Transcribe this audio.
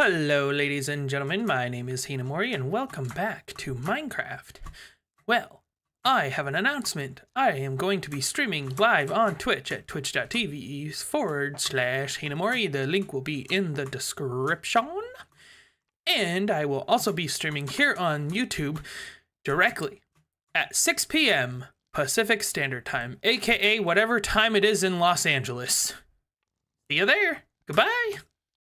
Hello, ladies and gentlemen. My name is Hinamori, and welcome back to Minecraft. Well, I have an announcement. I am going to be streaming live on Twitch at twitch.tv forward slash Hinamori. The link will be in the description. And I will also be streaming here on YouTube directly at 6 p.m. Pacific Standard Time, aka whatever time it is in Los Angeles. See you there. Goodbye.